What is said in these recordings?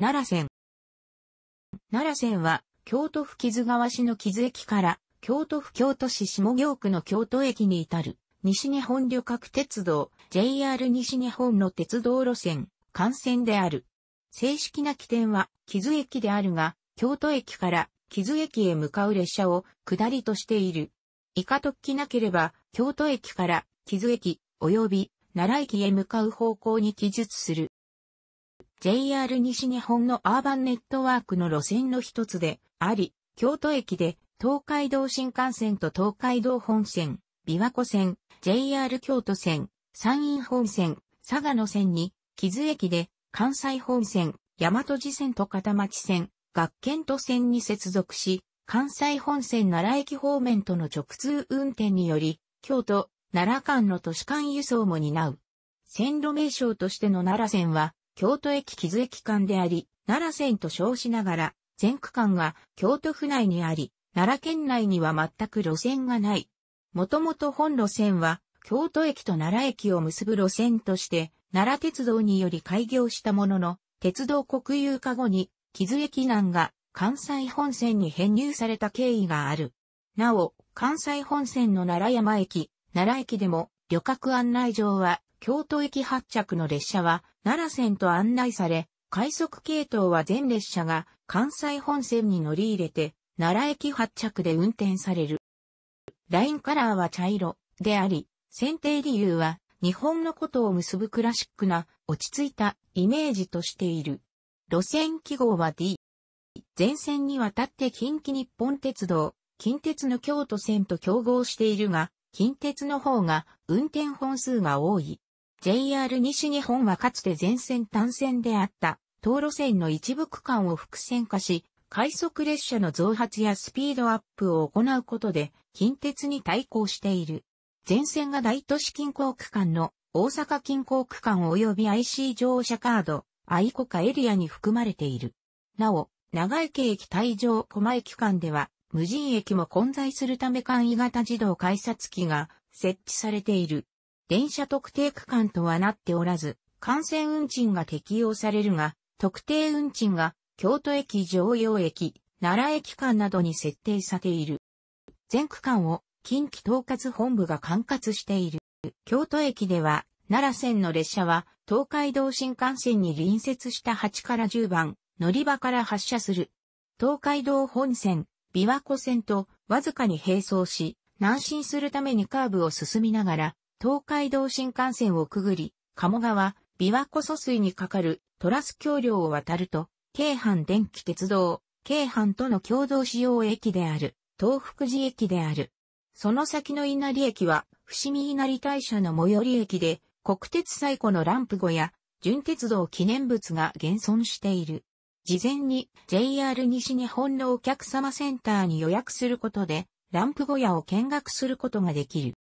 奈良線。奈良線は、京都府木津川市の木津駅から、京都府京都市下京区の京都駅に至る、西日本旅客鉄道、JR 西日本の鉄道路線、幹線である。正式な起点は、木津駅であるが、京都駅から木津駅へ向かう列車を下りとしている。以下特記なければ、京都駅から木津駅及び奈良駅へ向かう方向に記述する。JR 西日本のアーバンネットワークの路線の一つであり、京都駅で東海道新幹線と東海道本線、琵琶湖線、JR 京都線、山陰本線、佐賀野線に、木津駅で関西本線、大和路線と片町線、学研都線に接続し、関西本線奈良駅方面との直通運転により、京都、奈良間の都市間輸送も担う。線路名称としての奈良線は、京都駅木津駅間であり、奈良線と称しながら、全区間が京都府内にあり、奈良県内には全く路線がない。もともと本路線は、京都駅と奈良駅を結ぶ路線として、奈良鉄道により開業したものの、鉄道国有化後に、木津駅南が関西本線に編入された経緯がある。なお、関西本線の奈良山駅、奈良駅でも、旅客案内上は京都駅発着の列車は奈良線と案内され、快速系統は全列車が関西本線に乗り入れて、奈良駅発着で運転される。ラインカラーは茶色であり、選定理由は日本のことを結ぶクラシックな落ち着いたイメージとしている。路線記号は D。前線にわたって近畿日本鉄道、近鉄の京都線と競合しているが、近鉄の方が運転本数が多い。JR 西日本はかつて全線単線であった東路線の一部区間を複線化し、快速列車の増発やスピードアップを行うことで近鉄に対抗している。全線が大都市近郊区間の大阪近郊区間及び IC 乗車カード、愛国家エリアに含まれている。なお、長池駅退場狛江区間では無人駅も混在するため簡易型自動改札機が設置されている。電車特定区間とはなっておらず、幹線運賃が適用されるが、特定運賃が京都駅常用駅、奈良駅間などに設定されている。全区間を近畿統括本部が管轄している。京都駅では、奈良線の列車は東海道新幹線に隣接した8から10番乗り場から発車する。東海道本線、琵琶湖線とわずかに並走し、南進するためにカーブを進みながら、東海道新幹線をくぐり、鴨川、琵琶湖疎水にかかるトラス橋梁を渡ると、京阪電気鉄道、京阪との共同使用駅である、東福寺駅である。その先の稲荷駅は、伏見稲荷大社の最寄り駅で、国鉄最古のランプ小や、純鉄道記念物が現存している。事前に JR 西日本のお客様センターに予約することで、ランプ小屋を見学することができる。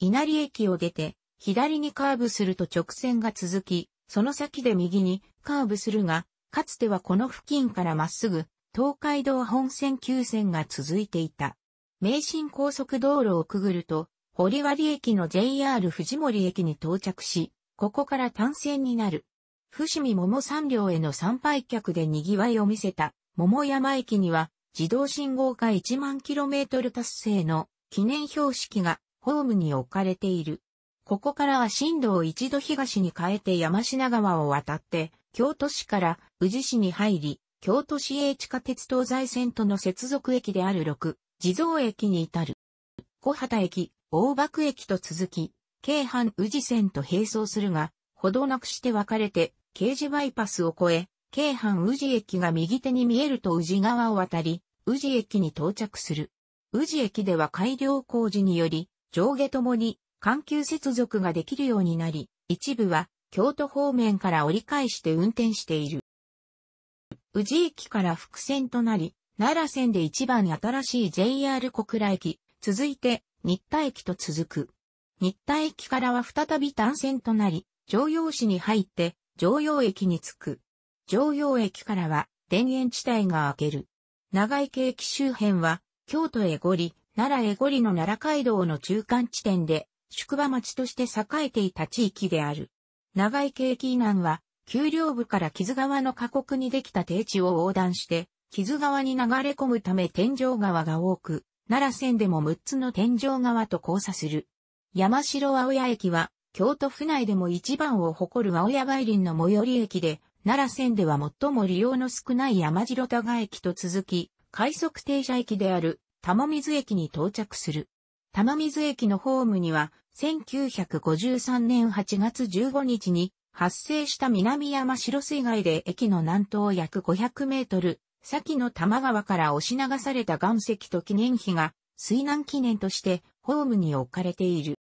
稲荷駅を出て、左にカーブすると直線が続き、その先で右にカーブするが、かつてはこの付近からまっすぐ、東海道本線9線が続いていた。名神高速道路をくぐると、堀割駅の JR 藤森駅に到着し、ここから単線になる。伏見桃三両への参拝客で賑わいを見せた桃山駅には自動信号化1万 km 達成の記念標識がホームに置かれている。ここからは進路を一度東に変えて山品川を渡って、京都市から宇治市に入り、京都市営地下鉄東西線との接続駅である6、地蔵駅に至る。小畑駅、大幕駅と続き、京阪宇治線と並走するが、ほどなくして分かれて、刑事バイパスを越え、京阪宇治駅が右手に見えると宇治川を渡り、宇治駅に到着する。宇治駅では改良工事により、上下ともに環球接続ができるようになり、一部は京都方面から折り返して運転している。宇治駅から伏線となり、奈良線で一番新しい JR 小倉駅、続いて新田駅と続く。新田駅からは再び単線となり、常用市に入って常用駅に着く。常用駅からは田園地帯が開ける。長池駅周辺は京都へ五里、奈良へ五里の奈良街道の中間地点で、宿場町として栄えていた地域である。長池駅南は、丘陵部から木津川の河谷にできた低地を横断して、木津川に流れ込むため天井川が多く、奈良線でも6つの天井川と交差する。山城青谷駅は、京都府内でも一番を誇る青谷梅林の最寄り駅で、奈良線では最も利用の少ない山城田川駅と続き、快速停車駅である玉水駅に到着する。玉水駅のホームには、1953年8月15日に発生した南山城水害で駅の南東約500メートル、先の玉川から押し流された岩石と記念碑が水難記念としてホームに置かれている。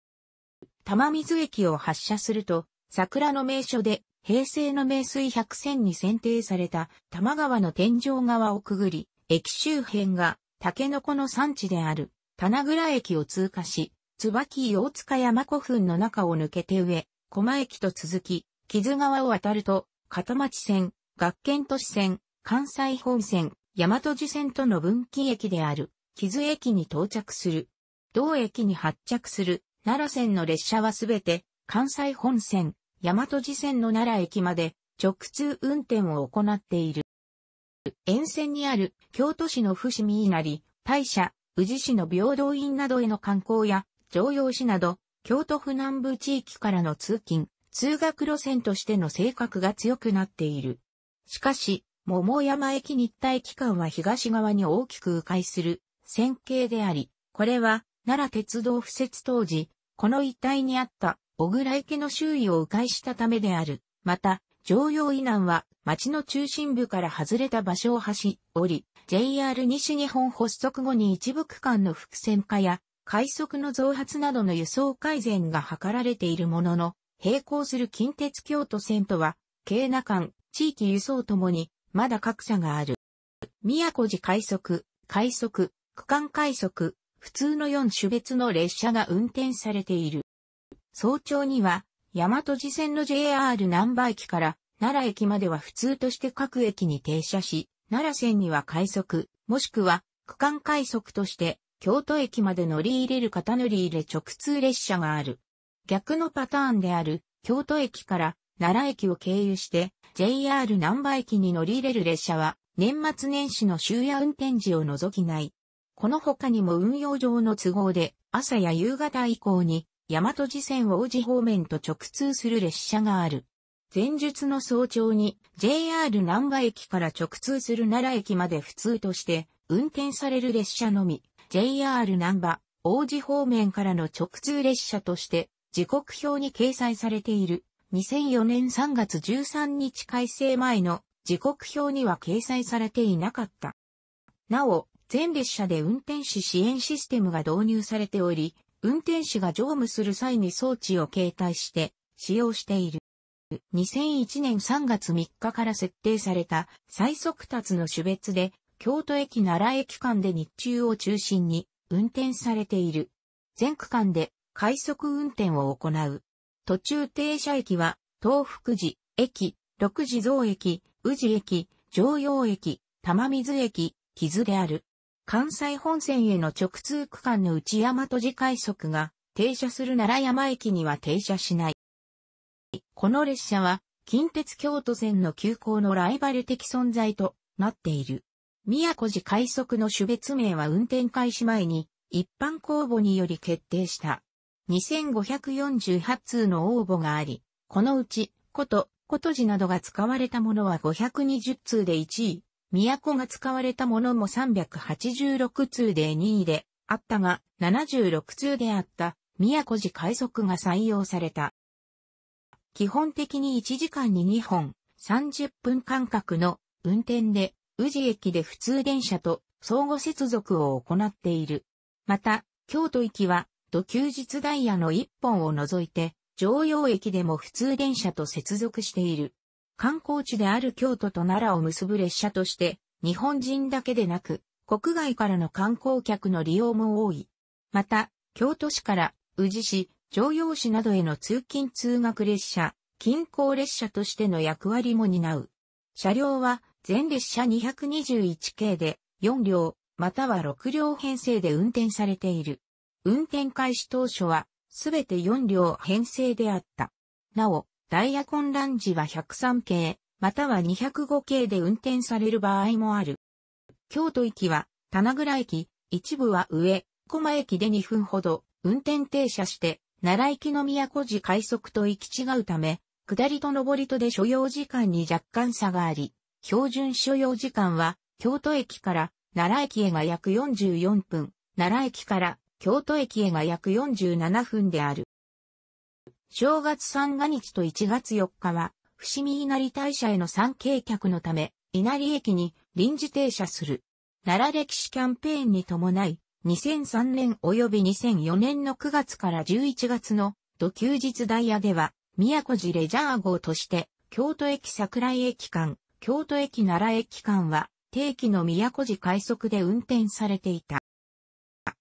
玉水駅を発車すると、桜の名所で平成の名水百選に選定された玉川の天井側をくぐり、駅周辺がタケノコの産地である棚倉駅を通過し、椿大塚山古墳の中を抜けて上、駒駅と続き、木津川を渡ると、片町線、学研都市線、関西本線、大和路線との分岐駅である、木津駅に到着する。同駅に発着する、奈良線の列車はすべて、関西本線、大和路線の奈良駅まで直通運転を行っている。沿線にある京都市の伏見稲荷、大社、宇治市の平等院などへの観光や常用市など、京都府南部地域からの通勤、通学路線としての性格が強くなっている。しかし、桃山駅日体期間は東側に大きく迂回する線形であり、これは奈良鉄道敷設当時、この一帯にあった小倉池の周囲を迂回したためである。また、常用以南は町の中心部から外れた場所を走り、JR 西日本発足後に一部区間の複線化や快速の増発などの輸送改善が図られているものの、並行する近鉄京都線とは、京奈間、地域輸送ともに、まだ格差がある。宮古寺快速、快速、区間快速、普通の4種別の列車が運転されている。早朝には、大和路線の JR 南波駅から奈良駅までは普通として各駅に停車し、奈良線には快速、もしくは区間快速として京都駅まで乗り入れる片乗り入れ直通列車がある。逆のパターンである京都駅から奈良駅を経由して JR 南波駅に乗り入れる列車は年末年始の終夜運転時を除きない。この他にも運用上の都合で朝や夕方以降に大和路線王子方面と直通する列車がある。前述の早朝に JR 南波駅から直通する奈良駅まで普通として運転される列車のみ、JR 南波、王子方面からの直通列車として時刻表に掲載されている2004年3月13日改正前の時刻表には掲載されていなかった。なお、全列車で運転士支援システムが導入されており、運転士が乗務する際に装置を携帯して使用している。2001年3月3日から設定された最速達の種別で京都駅奈良駅間で日中を中心に運転されている。全区間で快速運転を行う。途中停車駅は東福寺駅、六時蔵駅、宇治駅、常陽駅、玉水駅、木津である。関西本線への直通区間の内山戸寺快速が停車する奈良山駅には停車しない。この列車は近鉄京都線の急行のライバル的存在となっている。宮古寺快速の種別名は運転開始前に一般公募により決定した。2548通の応募があり、このうち、こと、こと寺などが使われたものは520通で1位、都が使われたものも386通で2位であったが、76通であった都寺快速が採用された。基本的に1時間に2本、30分間隔の運転で、宇治駅で普通電車と相互接続を行っている。また、京都行きは、土休日ダイヤの1本を除いて、常用駅でも普通電車と接続している。観光地である京都と奈良を結ぶ列車として、日本人だけでなく、国外からの観光客の利用も多い。また、京都市から宇治市、常陽市などへの通勤通学列車、近郊列車としての役割も担う。車両は全列車221系で4両、または6両編成で運転されている。運転開始当初はすべて4両編成であった。なお、ダイヤ混乱時は103系、または205系で運転される場合もある。京都行きは、棚倉駅、一部は上、駒駅で2分ほど、運転停車して、奈良行きの都寺快速と行き違うため、下りと上りとで所要時間に若干差があり、標準所要時間は、京都駅から奈良駅へが約44分、奈良駅から京都駅へが約47分である。正月三が日と1月4日は、伏見稲荷大社への参詣客のため、稲荷駅に臨時停車する。奈良歴史キャンペーンに伴い、2003年及び2004年の9月から11月の土休日ダイヤでは、宮古寺レジャー号として、京都駅桜井駅間、京都駅奈良駅間は、定期の宮古寺快速で運転されていた。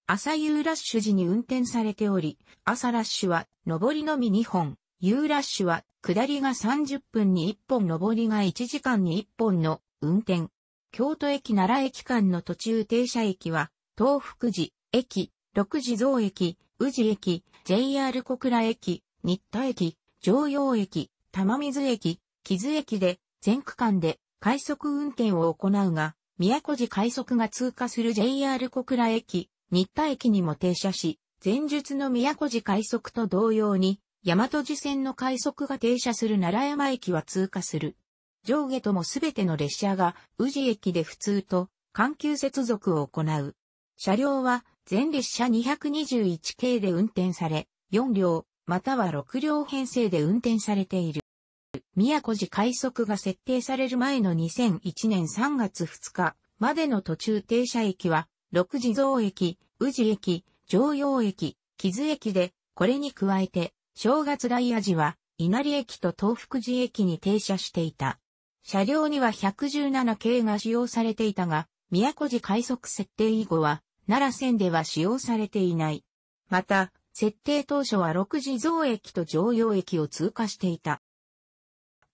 朝夕ラッシュ時に運転されており、朝ラッシュは上りのみ2本、夕ラッシュは下りが30分に1本上りが1時間に1本の運転。京都駅奈良駅間の途中停車駅は、東福寺駅、六地蔵駅、宇治駅、JR 小倉駅、新田駅、常陽駅、玉水駅、木津駅で、全区間で快速運転を行うが、宮古寺快速が通過する JR 小倉駅、新田駅にも停車し、前述の宮古寺快速と同様に、大和路線の快速が停車する奈良山駅は通過する。上下ともすべての列車が宇治駅で普通と緩急接続を行う。車両は全列車221系で運転され、4両、または6両編成で運転されている。宮古寺快速が設定される前の2001年3月2日までの途中停車駅は、六地蔵駅、宇治駅、常陽駅、木津駅で、これに加えて、正月ダイヤ時は、稲荷駅と東福寺駅に停車していた。車両には117系が使用されていたが、宮古寺快速設定以後は、奈良線では使用されていない。また、設定当初は六地蔵駅と常陽駅を通過していた。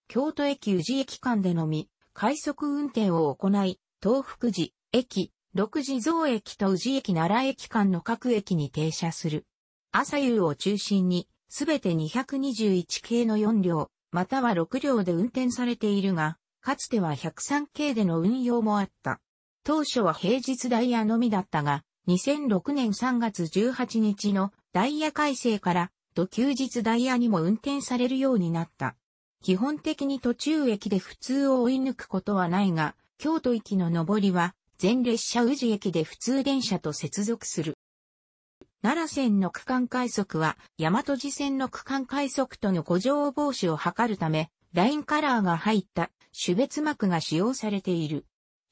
京都駅宇治駅間でのみ、快速運転を行い、東福寺駅、六地蔵駅と宇治駅奈良駅間の各駅に停車する。朝夕を中心に、すべて221系の4両、または6両で運転されているが、かつては103系での運用もあった。当初は平日ダイヤのみだったが、2006年3月18日のダイヤ改正から、土休日ダイヤにも運転されるようになった。基本的に途中駅で普通を追い抜くことはないが、京都行きの上りは、全列車宇治駅で普通電車と接続する。奈良線の区間快速は、大和路線の区間快速との誤乗防止を図るため、ラインカラーが入った種別幕が使用されている。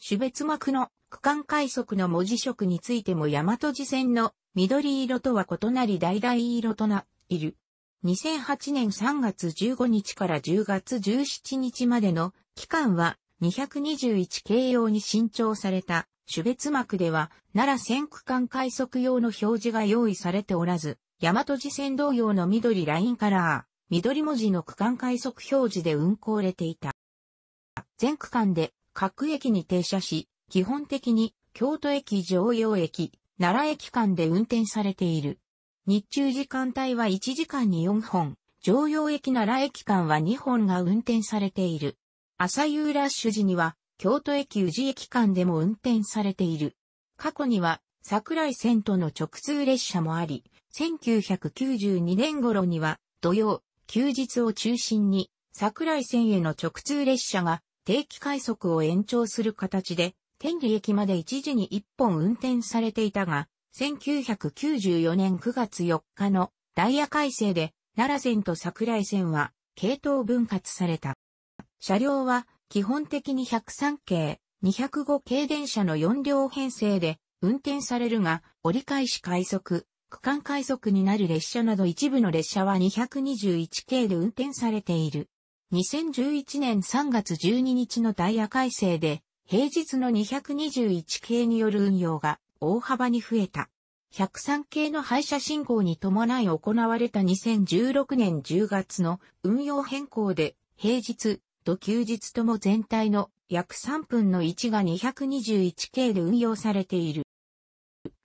種別幕の区間快速の文字色についても大和路線の緑色とは異なり橙色となっている。2008年3月15日から10月17日までの期間は221系用に新調された種別幕では奈良線区間快速用の表示が用意されておらず、大和路線同様の緑ラインカラー、緑文字の区間快速表示で運行れていた。全区間で各駅に停車し、基本的に京都駅常用駅、奈良駅間で運転されている。日中時間帯は1時間に4本、常用駅奈良駅間は2本が運転されている。朝夕ラッシュ時には、京都駅宇治駅間でも運転されている。過去には、桜井線との直通列車もあり、1992年頃には、土曜、休日を中心に、桜井線への直通列車が定期快速を延長する形で、天理駅まで一時に1本運転されていたが、1994年9月4日のダイヤ改正で奈良線と桜井線は系統分割された。車両は基本的に103系、205系電車の4両編成で運転されるが、折り返し快速、区間快速になる列車など一部の列車は221系で運転されている。2011年3月12日のダイヤ改正で、平日の221系による運用が大幅に増えた。103系の配車信号に伴い行われた2016年10月の運用変更で、平日と休日とも全体の約3分の1が221系で運用されている。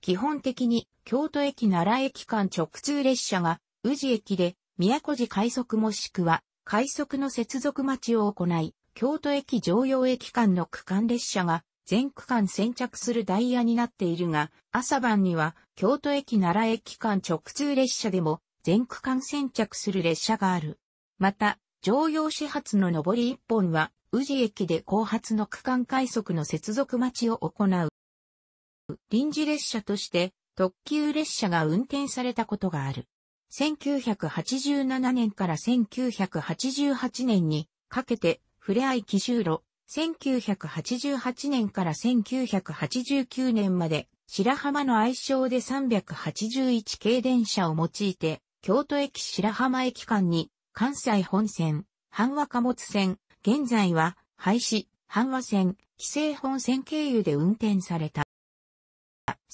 基本的に京都駅奈良駅間直通列車が宇治駅で宮古寺快速もしくは快速の接続待ちを行い、京都駅常用駅間の区間列車が全区間先着するダイヤになっているが、朝晩には京都駅奈良駅間直通列車でも全区間先着する列車がある。また、常用始発の上り1本は、宇治駅で後発の区間快速の接続待ちを行う。臨時列車として特急列車が運転されたことがある。1987年から1988年にかけて、ふれあい奇襲路、1988年から1989年まで、白浜の愛称で381系電車を用いて、京都駅白浜駅間に、関西本線、阪和貨物線、現在は、廃止、阪和線、紀勢本線経由で運転された。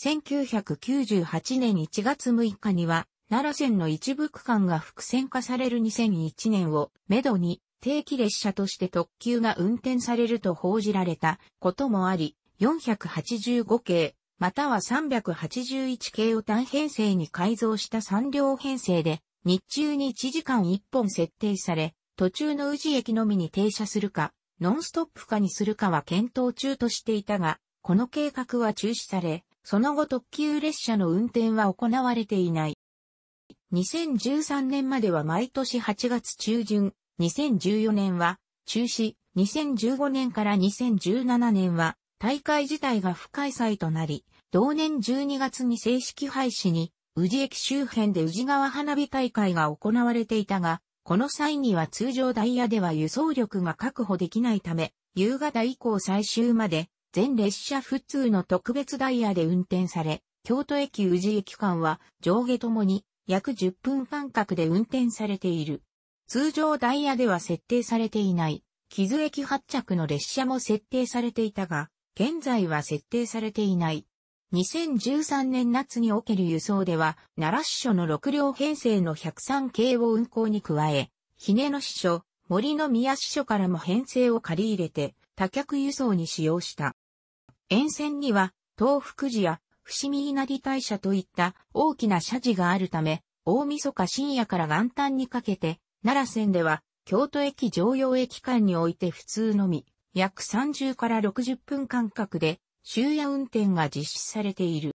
1998年1月6日には、奈良線の一部区間が複線化される2001年を、めどに、定期列車として特急が運転されると報じられたこともあり、485系、または381系を単編成に改造した3両編成で、日中に1時間1本設定され、途中の宇治駅のみに停車するか、ノンストップ化にするかは検討中としていたが、この計画は中止され、その後特急列車の運転は行われていない。2013年までは毎年8月中旬、2014年は中止、2015年から2017年は大会自体が不開催となり、同年12月に正式廃止に、宇治駅周辺で宇治川花火大会が行われていたが、この際には通常ダイヤでは輸送力が確保できないため、夕方以降最終まで全列車普通の特別ダイヤで運転され、京都駅宇治駅間は上下ともに約10分間隔で運転されている。通常ダイヤでは設定されていない、傷駅発着の列車も設定されていたが、現在は設定されていない。2013年夏における輸送では、奈良支所の6両編成の103系を運行に加え、ひねの支所、森の宮支所からも編成を借り入れて、多脚輸送に使用した。沿線には、東福寺や伏見稲荷大社といった大きな社寺があるため、大晦日深夜から元旦にかけて奈良線では、京都駅常用駅間において普通のみ、約30から60分間隔で、終夜運転が実施されている。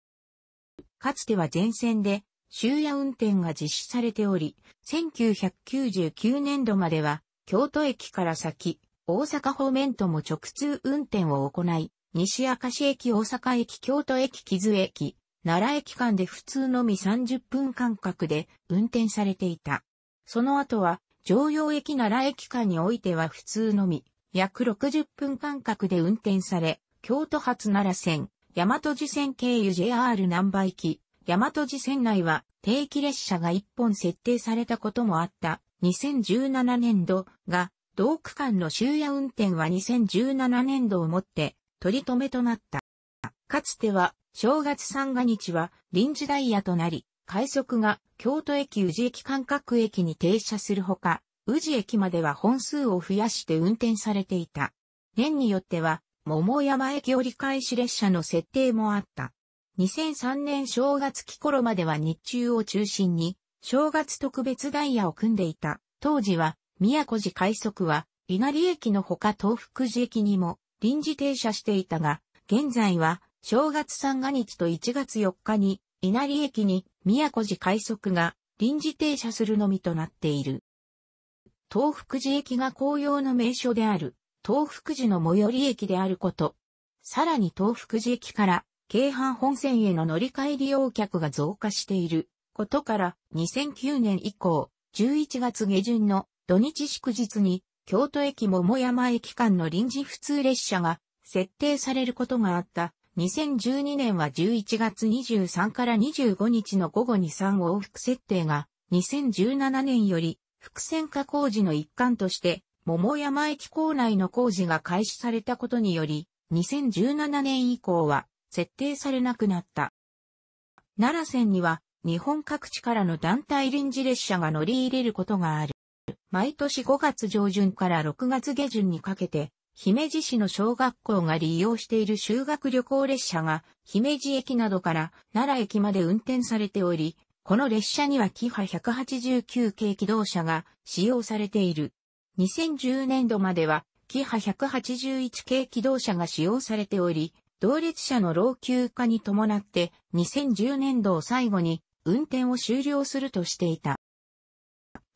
かつては全線で、終夜運転が実施されており、1999年度までは、京都駅から先、大阪方面とも直通運転を行い、西明石駅大阪駅京都駅木津駅、奈良駅間で普通のみ30分間隔で運転されていた。その後は、常用駅奈良駅間においては普通のみ、約60分間隔で運転され、京都発奈良線、大和路線経由 JR 南波行き、大和路線内は定期列車が1本設定されたこともあった2017年度が、同区間の終夜運転は2017年度をもって取り留めとなった。かつては正月三が日は臨時ダイヤとなり、快速が京都駅宇治駅間隔駅に停車するほか、宇治駅までは本数を増やして運転されていた。年によっては、桃山駅折り返し列車の設定もあった。2003年正月期頃までは日中を中心に、正月特別ダイヤを組んでいた。当時は、宮古寺快速は、稲荷駅のほか東福寺駅にも臨時停車していたが、現在は、正月三が日と1月4日に稲荷駅に宮古寺快速が臨時停車するのみとなっている。東福寺駅が紅葉の名所である東福寺の最寄り駅であること。さらに東福寺駅から京阪本線への乗り換え利用客が増加していることから2009年以降11月下旬の土日祝日に京都駅桃山駅間の臨時普通列車が設定されることがあった2012年は11月23から25日の午後に3往復設定が、2017年より伏線化工事の一環として、桃山駅構内の工事が開始されたことにより、2017年以降は設定されなくなった。奈良線には日本各地からの団体臨時列車が乗り入れることがある。毎年5月上旬から6月下旬にかけて姫路市の小学校が利用している修学旅行列車が姫路駅などから奈良駅まで運転されており、この列車にはキハ189系機動車が使用されている。2010年度までは、キハ181系機動車が使用されており、同列車の老朽化に伴って2010年度を最後に運転を終了するとしていた。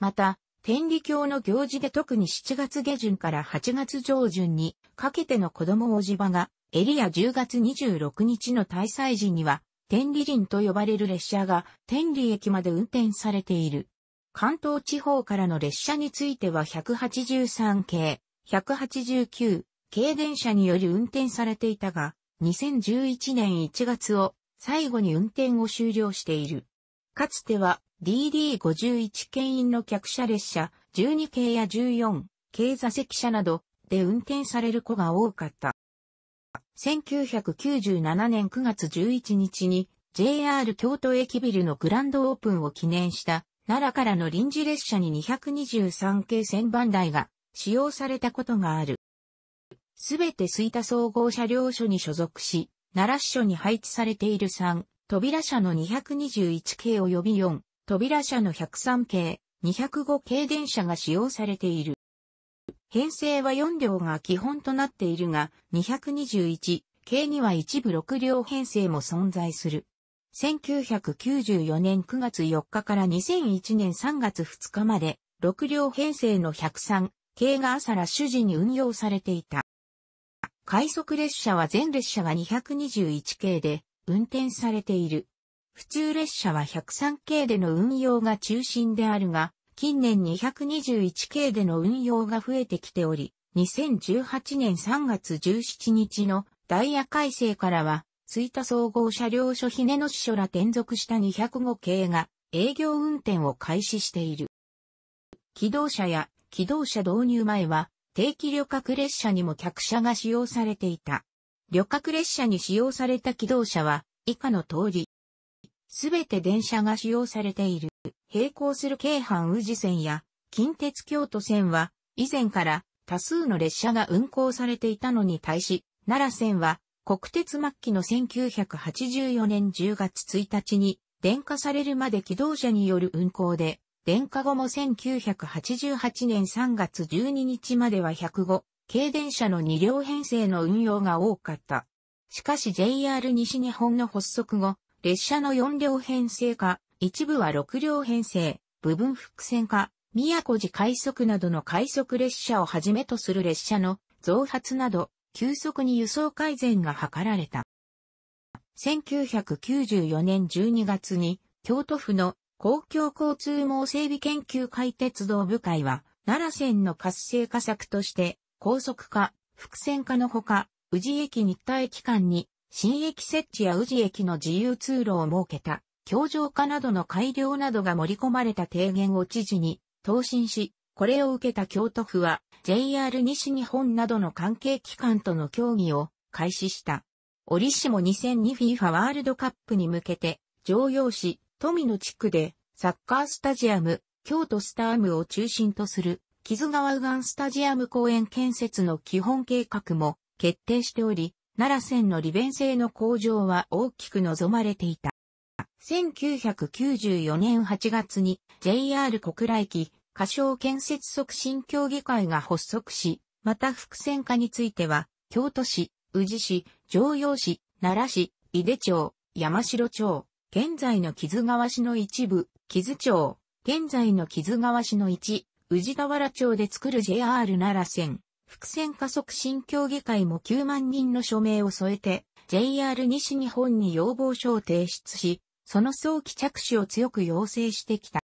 また、天理教の行事で特に7月下旬から8月上旬にかけての子供おじ場が、エリア10月26日の大祭時には、天理林と呼ばれる列車が天理駅まで運転されている。関東地方からの列車については183系、189系電車により運転されていたが、2011年1月を最後に運転を終了している。かつては DD51 牽引の客車列車12系や14系座席車などで運転される子が多かった。1997年9月11日に JR 京都駅ビルのグランドオープンを記念した奈良からの臨時列車に223系線番台が使用されたことがある。すべて吹田総合車両所に所属し、奈良市所に配置されている3、扉車の221系及び4、扉車の103系、205系電車が使用されている。編成は4両が基本となっているが、221系には一部6両編成も存在する。1994年9月4日から2001年3月2日まで、6両編成の103系が朝ラッシュ時に運用されていた。快速列車は全列車が221系で運転されている。普通列車は103系での運用が中心であるが、近年221系での運用が増えてきており、2018年3月17日のダイヤ改正からは吹田総合車両所ひねの支所ら転属した205系が営業運転を開始している。機動車や機動車導入前は定期旅客列車にも客車が使用されていた。旅客列車に使用された機動車は以下の通り。すべて電車が使用されている。並行する京阪宇治線や近鉄京都線は以前から多数の列車が運行されていたのに対し、奈良線は国鉄末期の1984年10月1日に電化されるまで機動車による運行で、電化後も1988年3月12日までは105、軽電車の2両編成の運用が多かった。しかし JR 西日本の発足後、列車の4両編成化、一部は6両編成、部分複線化、宮古寺快速などの快速列車をはじめとする列車の増発など、急速に輸送改善が図られた。1994年12月に京都府の公共交通網整備研究会鉄道部会は奈良線の活性化策として高速化、複線化のほか、宇治駅新田駅間に新駅設置や宇治駅の自由通路を設けた、橋上化などの改良などが盛り込まれた提言を知事に答申し、これを受けた京都府は JR 西日本などの関係機関との協議を開始した。折しも 2002FIFA ワールドカップに向けて、常用市、富野地区でサッカースタジアム、京都スタームを中心とする木津川右岸スタジアム公園建設の基本計画も決定しており、奈良線の利便性の向上は大きく望まれていた。1994年8月に JR 小倉駅仮称建設促進協議会が発足し、また複線化については、京都市、宇治市、城陽市、奈良市、井出町、山城町、現在の木津川市の一部、木津町、現在の木津川市の一、宇治田原町で作る JR 奈良線、複線化促進協議会も9万人の署名を添えて、JR 西日本に要望書を提出し、その早期着手を強く要請してきた。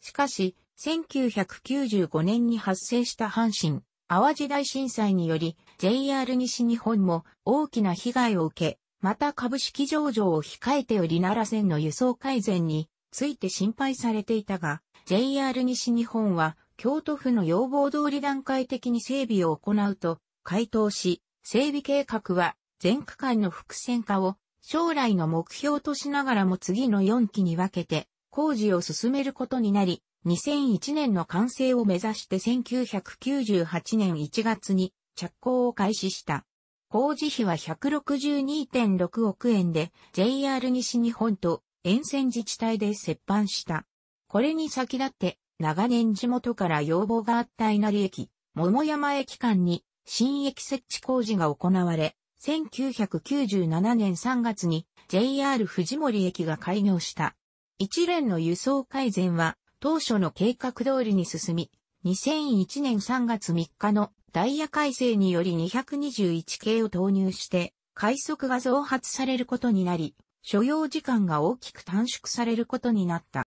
しかし、1995年に発生した阪神、淡路大震災により JR 西日本も大きな被害を受け、また株式上場を控えており奈良線の輸送改善について心配されていたが、JR 西日本は京都府の要望通り段階的に整備を行うと回答し、整備計画は全区間の複線化を将来の目標としながらも次の4期に分けて工事を進めることになり、2001年の完成を目指して1998年1月に着工を開始した。工事費は162.6億円で JR 西日本と沿線自治体で折半した。これに先立って長年地元から要望があった稲荷駅、桃山駅間に新駅設置工事が行われ、1997年3月に JR 藤森駅が開業した。一連の輸送改善は当初の計画通りに進み、2001年3月3日のダイヤ改正により221系を投入して快速が増発されることになり、所要時間が大きく短縮されることになった。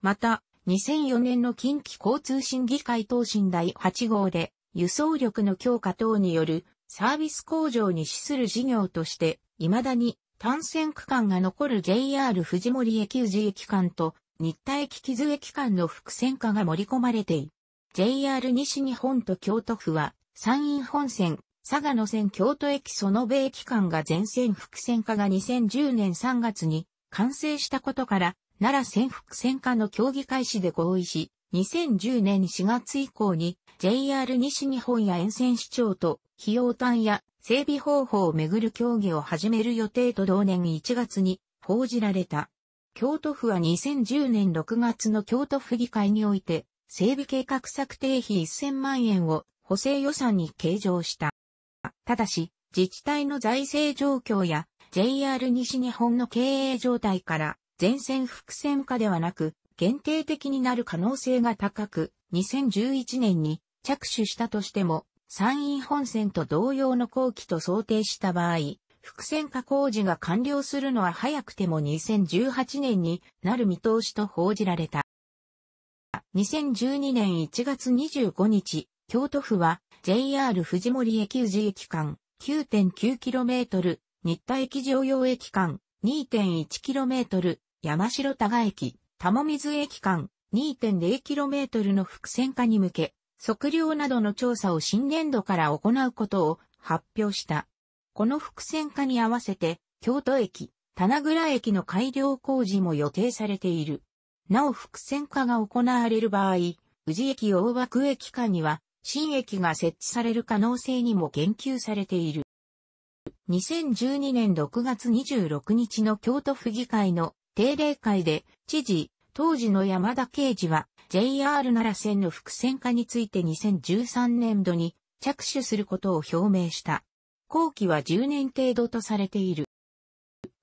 また、2004年の近畿交通審議会答申第8号で、輸送力の強化等によるサービス向上に資する事業として、未だに単線区間が残る JR 藤森駅宇治駅間と新田駅木津駅間の複線化が盛り込まれている。JR 西日本と京都府は山陰本線、佐賀の線京都駅園部駅間が全線複線化が2010年3月に完成したことから、奈良線複線化の協議開始で合意し、2010年4月以降に JR 西日本や沿線市長と費用単や整備方法をめぐる協議を始める予定と同年1月に報じられた。京都府は2010年6月の京都府議会において整備計画策定費1000万円を補正予算に計上した。ただし、自治体の財政状況や JR 西日本の経営状態から全線複線化ではなく限定的になる可能性が高く、2011年に着手したとしても山陰本線と同様の工期と想定した場合、複線化工事が完了するのは早くても2018年になる見通しと報じられた。2012年1月25日、京都府は JR 藤森駅宇治駅間 9.9km、新田駅常用駅間 2.1km、山城多賀駅、玉水駅間 2.0km の複線化に向け、測量などの調査を新年度から行うことを発表した。この複線化に合わせて、京都駅、棚倉駅の改良工事も予定されている。なお複線化が行われる場合、宇治駅大枠駅間には新駅が設置される可能性にも言及されている。2012年6月26日の京都府議会の定例会で、知事、当時の山田啓二は、JR 奈良線の複線化について2013年度に着手することを表明した。後期は10年程度とされている。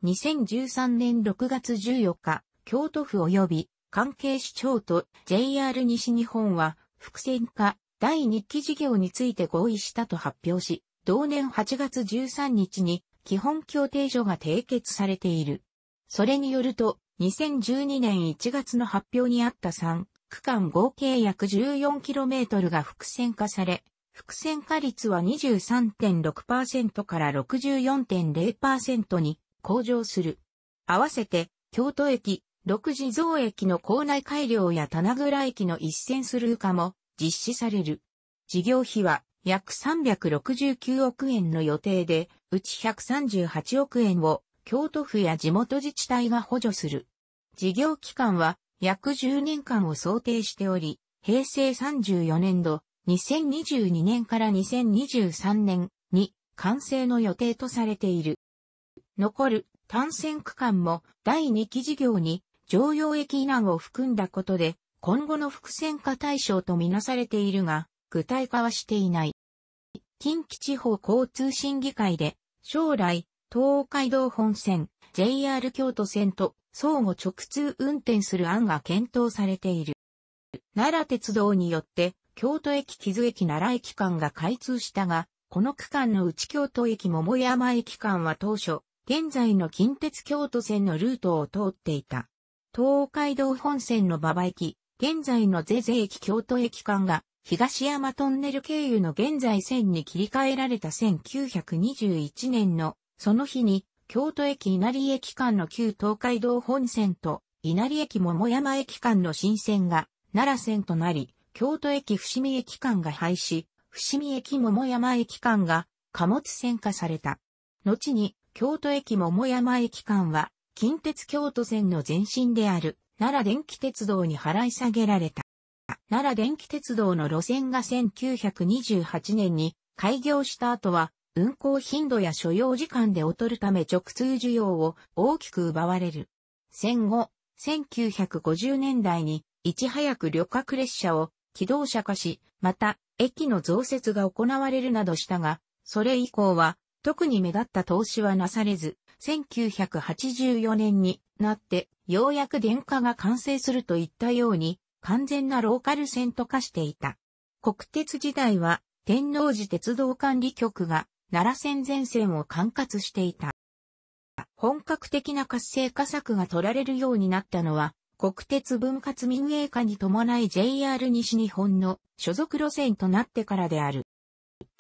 2013年6月14日、京都府及び関係市長と JR 西日本は複線化第2期事業について合意したと発表し、同年8月13日に基本協定書が締結されている。それによると、2012年1月の発表にあった3区間合計約 14km が複線化され、複線化率は23.6%から64.0%に向上する。合わせて、京都駅、六地蔵駅の構内改良や棚倉駅の一線スルー化も実施される。事業費は約369億円の予定で、うち138億円を京都府や地元自治体が補助する。事業期間は約10年間を想定しており、平成34年度、2022年から2023年に完成の予定とされている。残る単線区間も第2期事業に常用駅難を含んだことで今後の複線化対象とみなされているが、具体化はしていない。近畿地方交通審議会で、将来、東海道本線、JR 京都線と相互直通運転する案が検討されている。奈良鉄道によって、京都駅木津駅奈良駅間が開通したが、この区間の内京都駅桃山駅間は当初、現在の近鉄京都線のルートを通っていた。東海道本線の馬場駅、現在のゼゼ駅京都駅間が東山トンネル経由の現在線に切り替えられた1921年のその日に京都駅稲荷駅間の旧東海道本線と稲荷駅桃山駅間の新線が奈良線となり、京都駅伏見駅間が廃止、伏見駅桃山駅間が貨物線化された。後に京都駅桃山駅間は近鉄京都線の前身である奈良電気鉄道に払い下げられた。奈良電気鉄道の路線が1928年に開業した後は、運行頻度や所要時間で劣るため直通需要を大きく奪われる。戦後、1950年代にいち早く旅客列車を機動車化し、また、駅の増設が行われるなどしたが、それ以降は、特に目立った投資はなされず、1984年になって、ようやく電化が完成するといったように、完全なローカル線と化していた。国鉄時代は、天王寺鉄道管理局が奈良線全線を管轄していた。本格的な活性化策が取られるようになったのは、国鉄分割民営化に伴い JR 西日本の所属路線となってからである。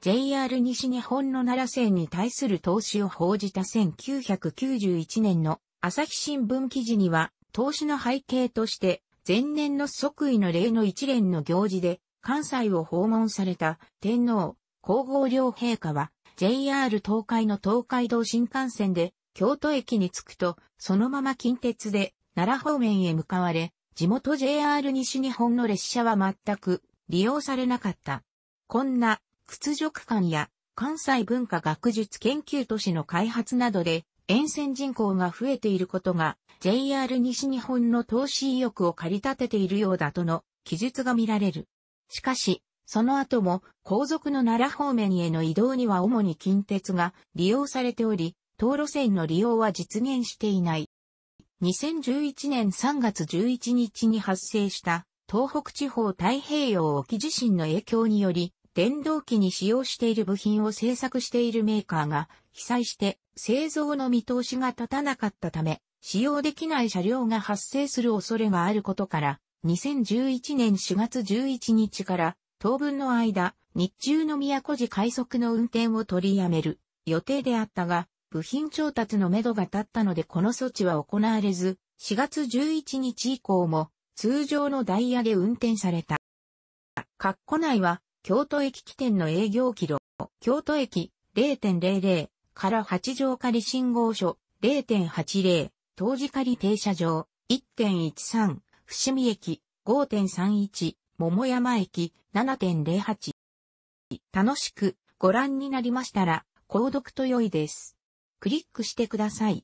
JR 西日本の奈良線に対する投資を報じた1991年の朝日新聞記事には、投資の背景として、前年の即位の例の一連の行事で、関西を訪問された天皇皇后両陛下は、JR 東海の東海道新幹線で京都駅に着くと、そのまま近鉄で奈良方面へ向かわれ、地元 JR 西日本の列車は全く利用されなかった。こんな屈辱感や関西文化学術研究都市の開発などで沿線人口が増えていることが JR 西日本の投資意欲を駆り立てているようだとの記述が見られる。しかし、その後も後続の奈良方面への移動には主に近鉄が利用されており、東路線の利用は実現していない。2011年3月11日に発生した東北地方太平洋沖地震の影響により、電動機に使用している部品を製作しているメーカーが被災して製造の見通しが立たなかったため、使用できない車両が発生する恐れがあることから、2011年4月11日から当分の間、日中の宮古寺快速の運転を取りやめる予定であったが、部品調達のめどが立ったのでこの措置は行われず、4月11日以降も通常のダイヤで運転された。括弧内は京都駅起点の営業キロ、京都駅0.00から八条仮信号所0.80、当時仮停車場1.13、伏見駅5.31、桃山駅7.08。楽しくご覧になりましたら、購読と良いです。クリックしてください。